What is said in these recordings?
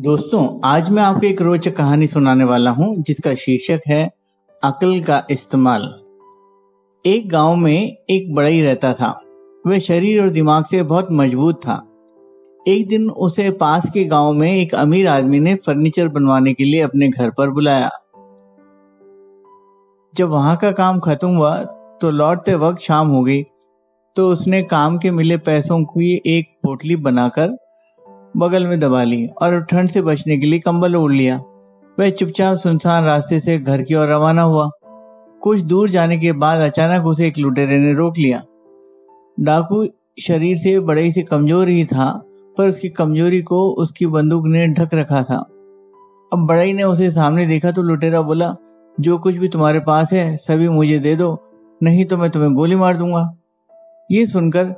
दोस्तों, आज मैं आपको एक रोचक कहानी सुनाने वाला हूँ, जिसका शीर्षक है अकल का इस्तेमाल। एक गाँव में एक बड़ई रहता था। वह शरीर और दिमाग से बहुत मज़बूत था। एक दिन उसे पास के गाँव में एक अमीर आदमी ने फर्नीचर बनवाने के लिए अपने घर पर बुलाया। जब वहाँ का काम खत्म हुआ तो लौटते वक्त शाम हो गई तो उसने काम के मिले पैसों की एक पोटली बनाकर बगल में दबा ली और ठंड से बचने के लिए कंबल ओढ़ लिया। वह चुपचाप सुनसान रास्ते से घर की ओर रवाना हुआ। कुछ दूर जाने के बाद अचानक उसे एक लुटेरे ने रोक लिया। डाकू शरीर से बड़े ही से कमज़ोर ही था, पर उसकी कमज़ोरी को उसकी बंदूक ने ढक रखा था। अब बड़ई ने उसे सामने देखा तो लुटेरा बोला, जो कुछ भी तुम्हारे पास है, सभी मुझे दे दो, नहीं तो मैं तुम्हें गोली मार दूँगा। ये सुनकर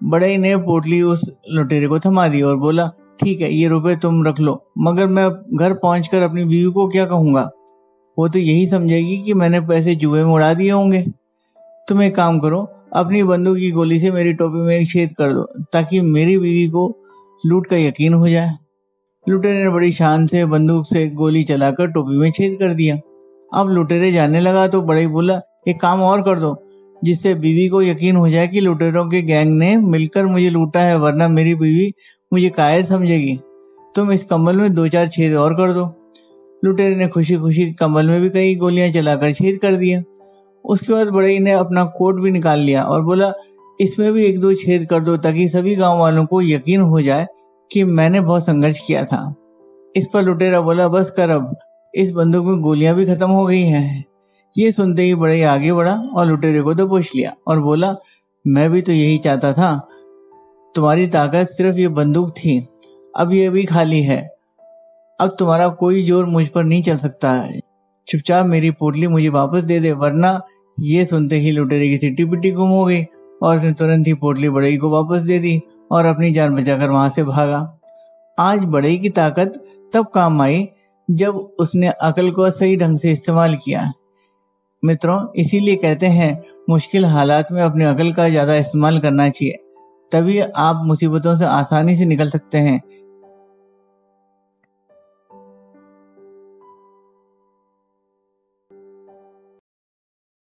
बड़े ने पोटली उस लुटेरे को थमा दी और बोला, ठीक है, ये रुपए तुम रख लो, मगर मैं घर पहुंचकर अपनी बीवी को क्या कहूँगा? वो तो यही समझेगी कि मैंने पैसे जुए में उड़ा दिए होंगे। तुम एक काम करो, अपनी बंदूक की गोली से मेरी टोपी में एक छेद कर दो, ताकि मेरी बीवी को लूट का यकीन हो जाए। लुटेरे ने बड़ी शान से बंदूक से गोली चलाकर टोपी में छेद कर दिया। अब लुटेरे जाने लगा तो बड़े बोला, एक काम और कर दो जिससे बीवी को यकीन हो जाए कि लुटेरों के गैंग ने मिलकर मुझे लूटा है, वरना मेरी बीवी मुझे कायर समझेगी। तुम इस कम्बल में दो चार छेद और कर दो। लुटेरे ने खुशी खुशी कम्बल में भी कई गोलियाँ चलाकर छेद कर दिया उसके बाद बड़ई ने अपना कोट भी निकाल लिया और बोला, इसमें भी एक दो छेद कर दो ताकि सभी गाँव वालों को यकीन हो जाए कि मैंने बहुत संघर्ष किया था। इस पर लुटेरा बोला, बस कर अब। इस बंदूक में गोलियाँ भी खत्म हो गई हैं। ये सुनते ही बड़े आगे बढ़ा और लुटेरे को दबोच लिया और बोला, मैं भी तो यही चाहता था। तुम्हारी ताकत सिर्फ़ ये बंदूक थी। अब ये भी खाली है। अब तुम्हारा कोई ज़ोर मुझ पर नहीं चल सकता। है चुपचाप मेरी पोटली मुझे वापस दे दे, वरना ये सुनते ही लुटेरे की सिटी पिटी गुम हो गई और उसने तुरंत ही पोटली बड़ई को वापस दे दी और अपनी जान बचाकर वहाँ से भागा। आज बड़ई की ताकत तब काम आई जब उसने अकल को सही ढंग से इस्तेमाल किया। मित्रों, इसीलिए कहते हैं, मुश्किल हालात में अपनी अकल का ज़्यादा इस्तेमाल करना चाहिए। तभी आप मुसीबतों से आसानी से निकल सकते हैं।